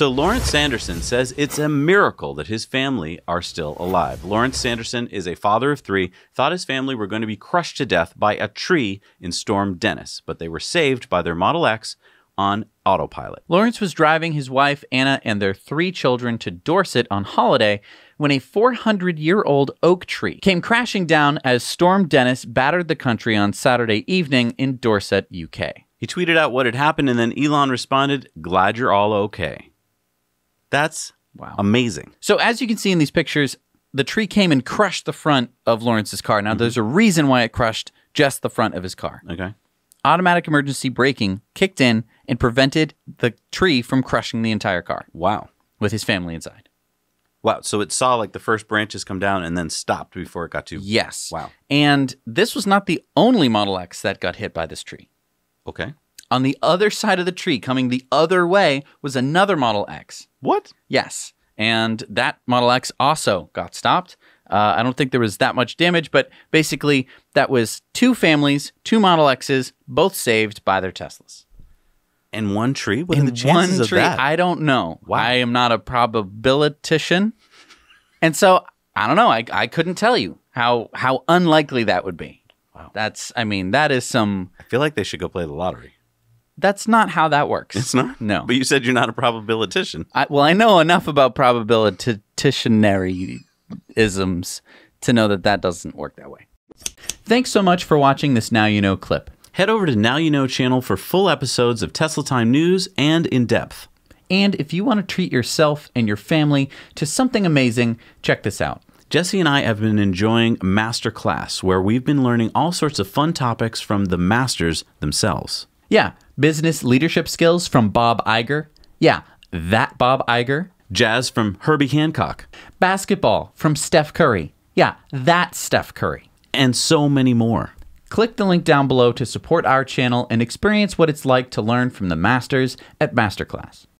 So Lawrence Sanderson says it's a miracle that his family are still alive. Lawrence Sanderson is a father of three, thought his family were going to be crushed to death by a tree in Storm Dennis, but they were saved by their Model X on autopilot. Lawrence was driving his wife, Anna, and their three children to Dorset on holiday when a 400 year old oak tree came crashing down as Storm Dennis battered the country on Saturday evening in Dorset, UK. He tweeted out what had happened, and then Elon responded, Glad you're all okay. That's Wow. amazing. So, as you can see in these pictures, the tree came and crushed the front of Lawrence's car. Now, mm-hmm. there's a reason why it crushed just the front of his car. Okay. Automatic emergency braking kicked in and prevented the tree from crushing the entire car Wow. with his family inside. Wow. So it saw like the first branches come down and then stopped before it got to. Yes. Wow. And this was not the only Model X that got hit by this tree. Okay. On the other side of the tree, coming the other way, was another Model X. What? Yes. And that Model X also got stopped. Uh, I don't think there was that much damage, but basically, that was two families, two Model X's, both saved by their Teslas. And one tree? What In the chances one of tree. that? I don't know. Wow. I am not a probabilitician. And so I don't know. I, I couldn't tell you how how unlikely that would be. Wow. That's I mean, that is some I feel like they should go play the lottery. That's not how that works. It's not? No. But you said you're not a probabilitician. I, well, I know enough about probabiliticianary isms to know that that doesn't work that way. Thanks so much for watching this Now You Know clip. Head over to Now You Know channel for full episodes of Tesla Time news and in depth. And if you want to treat yourself and your family to something amazing, check this out. Jesse and I have been enjoying Masterclass, where we've been learning all sorts of fun topics from the masters themselves. Yeah, business leadership skills from Bob Iger. Yeah, that Bob Iger. Jazz from Herbie Hancock, Basketball from Steph Curry. Yeah, that Steph Curry. and so many more. Click the link down below to support our channel and experience what it's like to learn from the masters at Masterclass.